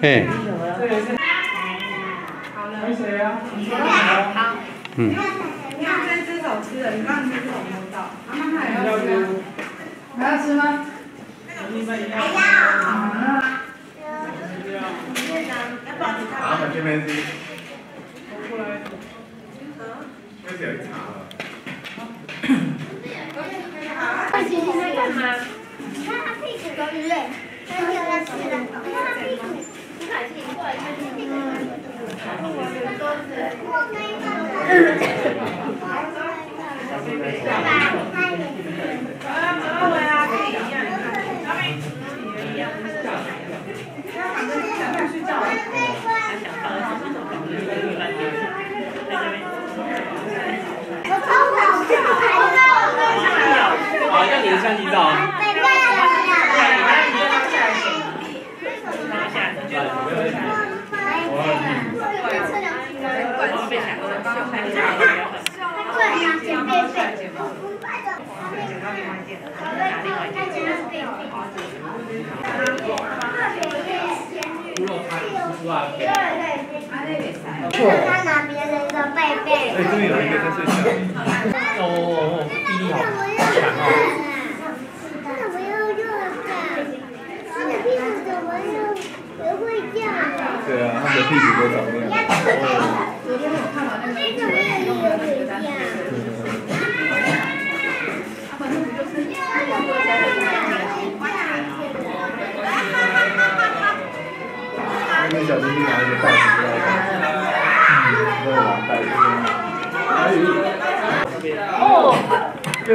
嘿，没谁啊？好，嗯，你看这只手吃的，你刚刚这只手摸到，妈妈还要要吃吗？还要吃吗？好，这边是。开始查了。今天在干嘛？你看他屁股对不对？他有在吃的，你看他屁股。你看屁股过来看屁股。好看的。好，要你的相机照。他拿别人的贝贝。哎，这边有一个在睡觉。哦哦哦，臂力好强哦。怎么又热的？他的屁股怎么又又会这样的？对啊，他们的屁股都长那。小弟弟拿一个袋子出来。嗯，对吧？袋子。还有一个。哦。对。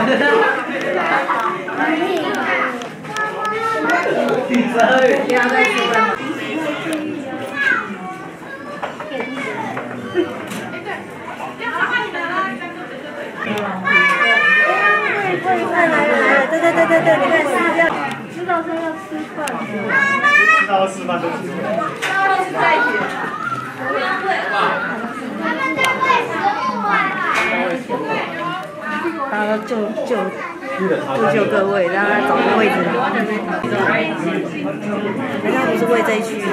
不要再吃了。来来来，对对对对对，你看知道他要吃饭。大家救救救救各位，让他找个位置。人家不是喂这一区的。